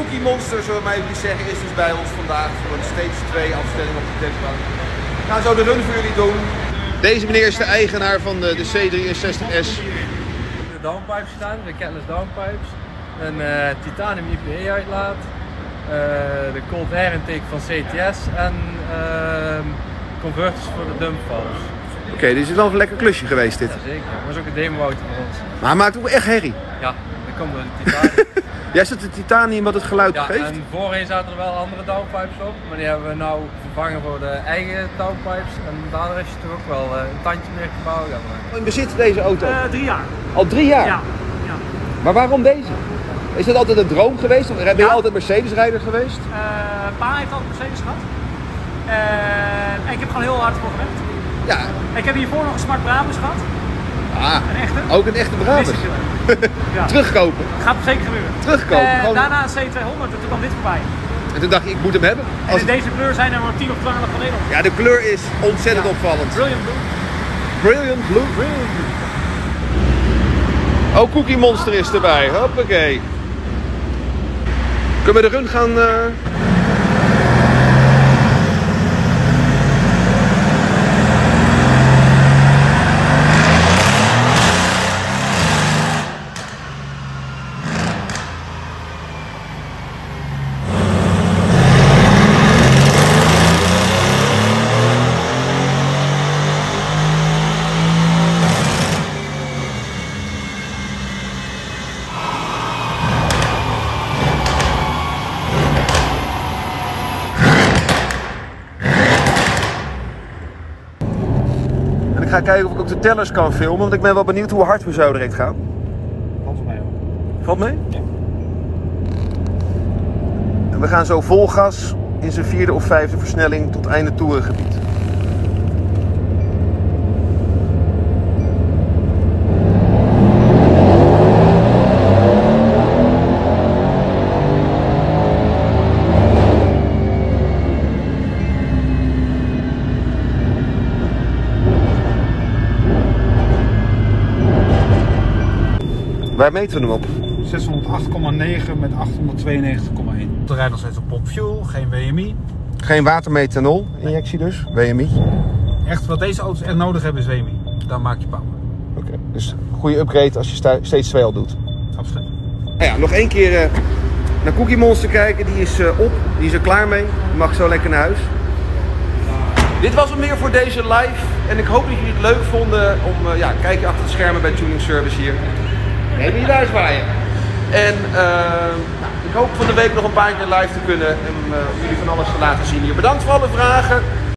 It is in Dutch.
Cookie Monster, zullen we maar even zeggen, is dus bij ons vandaag voor een stage 2 afstelling op de testbaan. We gaan zo de run voor jullie doen. Deze meneer is de eigenaar van de, de C63S. de downpipes staan, de Catalyst downpipes, een eh, titanium IPA uitlaat, eh, de cold air intake van CTS en ehm, converters voor de dumpvalves. Oké, dit is wel een lekker klusje geweest dit. Jazeker, dat was ook een demo auto voor ons. Maar hij maakt ook echt herrie. Ja, dat komt door de titanium. Jij zet de titanium wat het geluid ja, geeft? en voorheen zaten er wel andere downpipes op, maar die hebben we nou vervangen voor de eigen downpipes en daardoor is je toch ook wel eh, een tandje meer gebouw gaan In bezit deze auto? Eh, drie jaar. Al drie jaar? Ja. ja. Maar waarom deze? Is dat altijd een droom geweest? Of ben je Ja. altijd Mercedes-rijder geweest? Eh, pa heeft altijd Mercedes gehad. Eh, en ik heb gewoon heel hard voor gewerkt. Ja. Ik heb hiervoor nog een Smart Brabus gehad. Ah, Een echte. ook een echte Brabus. Ja. Terugkopen. Gaat zeker gebeuren. Terugkopen. Gewoon- daarna een C200 en toen kwam dit voorbij. En toen dacht ik, ik moet hem hebben. En Als... in deze kleur zijn er maar 10 of 12 van Nederland. Ja, de kleur is ontzettend Ja. opvallend. Brilliant Blue. Brilliant Blue. Oh, Cookie Monster is erbij. Hoppakee. Kunnen we de run gaan... eh, ga kijken of ik ook de tellers kan filmen, want ik ben wel benieuwd hoe hard we zo direct gaan. Valt mij ook. Valt mee? Ja. En we gaan zo vol gas in zijn vierde of vijfde versnelling tot einde toerengebied. Waar meten we hem op? 608,9 met 892,1. De rijdt nog steeds op pop fuel, geen WMI. Geen watermethanol injectie dus, WMI. Echt wat deze auto's echt nodig hebben is WMI. Daar maak je power. Oké, dus goede upgrade als je steeds twee al doet. Absoluut. Nou ja, nog één keer eh, naar Cookie Monster kijken. Die is eh, op, die is er klaar mee. Die mag zo lekker naar huis. Dit was hem weer voor deze live. En ik hoop dat jullie het leuk vonden om, eh, ja, kijk je achter de schermen bij Tuning Service hier. Nee, niet daar zwaaien. En eh, nou, ik hoop van de week nog een paar keer live te kunnen en eh, jullie van alles te laten zien hier. Bedankt voor alle vragen.